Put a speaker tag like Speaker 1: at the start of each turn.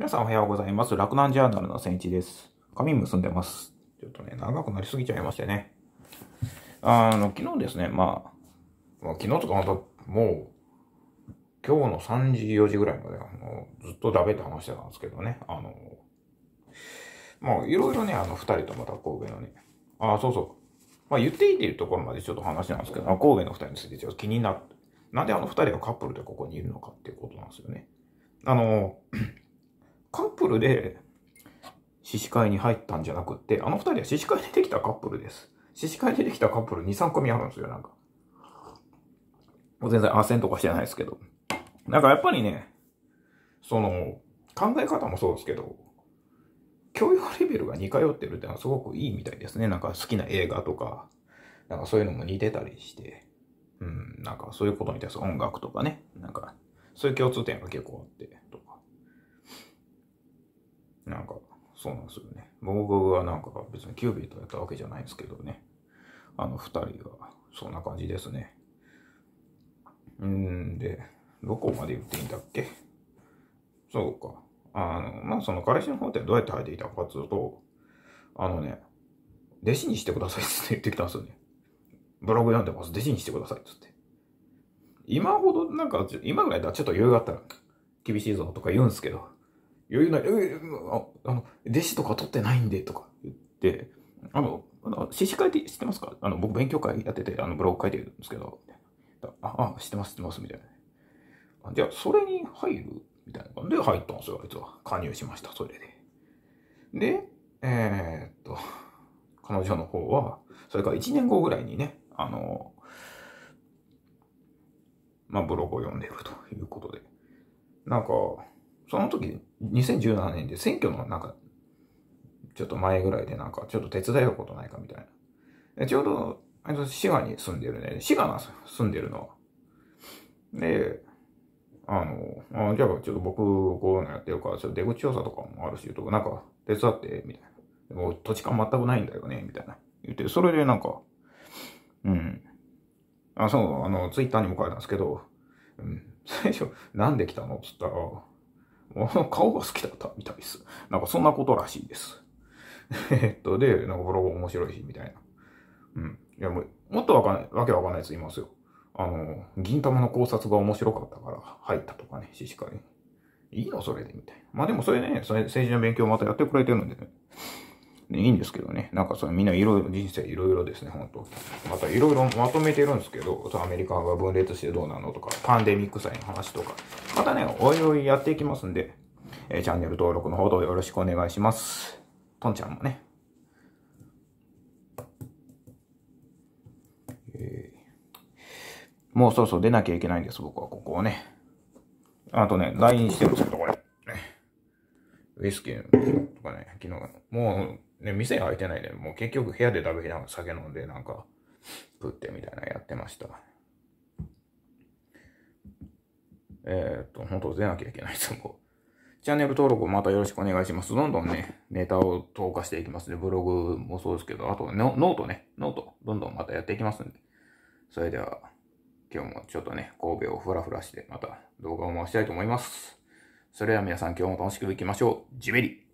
Speaker 1: 皆さんおはようございます。洛南ジャーナルの千一です。髪結んでます。ちょっとね、長くなりすぎちゃいましてね。あの、昨日ですね、まあ、まあ、昨日とかまた、もう、今日の3時、4時ぐらいまでは、もうずっとダメって話してたんですけどね。あの、まあ、いろいろね、あの、二人とまた神戸のね、あ、そうそう。まあ、言っていいっていうところまでちょっと話なんですけど、神戸の二人についてちょっと気になって、なんであの二人がカップルでここにいるのかっていうことなんですよね。あの、プルで、獅子会に入ったんじゃなくって、あの二人は獅子会でできたカップルです。獅子会でできたカップル2、3組あるんですよ、なんか。もう全然斡旋とかしてないですけど。なんかやっぱりね、その、考え方もそうですけど、教養レベルが似通ってるってのはすごくいいみたいですね。なんか好きな映画とか、なんかそういうのも似てたりして、うん、なんかそういうことに対する音楽とかね、なんか、そういう共通点が結構あって、とか。なんか、そうなんですよね。僕はなんか別にキュービーとやったわけじゃないんですけどね。あの二人は、そんな感じですね。うんで、どこまで言っていいんだっけ？そうか。あの、まあ、その彼氏の方ってどうやって入っていたかっていうと、あのね、弟子にしてくださいって言ってきたんですよね。ブログ読んでます。弟子にしてくださいってって。今ほど、なんか、今ぐらいだちょっと余裕があったら、厳しいぞとか言うんですけど、余裕ない、えああの、弟子とか取ってないんでとか言って、あの、あの、獅子会って知ってますか？あの、僕勉強会やってて、あの、ブログ書いてるんですけど、あ、あ、知ってます、知ってます、みたいな。じゃあ、それに入る？みたいな感じで入ったんですよ、あいつは。加入しました、それで。で、えー、っと、彼女の方は、それから1年後ぐらいにね、あの、まあ、ブログを読んでるということで。なんか、その時、2017年で選挙のなんか、ちょっと前ぐらいでなんか、ちょっと手伝えることないかみたいな。ちょうど、あいつ滋賀に住んでるね。滋賀なんですよ、住んでるのは。で、あの、あじゃあちょっと僕、こういうのやってるから、ちょっと出口調査とかもあるし、とかなんか手伝って、みたいな。もう土地勘全くないんだよね、みたいな。言って、それでなんか、うん。あ、そう、あの、ツイッターにも書いたんですけど、うん、最初、なんで来たの？っつったら、顔が好きだったみたいです。なんかそんなことらしいです。えっと、で、なんかブログ面白いし、みたいな。うん。いや、もう、もっとわかんない、わけわかんないやついますよ。あの、銀玉の考察が面白かったから入ったとかね、獅子会に。いいの？それでみたいな。まあでもそれね、それ政治の勉強またやってくれてるんでね。いいんですけどね。なんかそれみんないろいろ、人生いろいろですね、本当またいろいろまとめてるんですけど、アメリカが分裂してどうなのとか、パンデミック債の話とか、またね、おいおいやっていきますんで、えーチャンネル登録のほどよろしくお願いします。とんちゃんもね。えーもうそろそろ出なきゃいけないんです、僕はここをね。あとね、LINE してるんですけど、これ。ウイスキーとかね、昨日、もうね、店開いてないで、もう結局部屋で食べながら酒飲んで、なんか、食ってみたいなやってました。えー、っと、本当出なきゃいけないです、もう。チャンネル登録またよろしくお願いします。どんどんね、ネタを投下していきますね。ブログもそうですけど、あとノノートね、ノート、どんどんまたやっていきますんで。それでは、今日もちょっとね、神戸をふらふらして、また動画を回したいと思います。それでは皆さん今日も楽しくいきましょう。ジベリ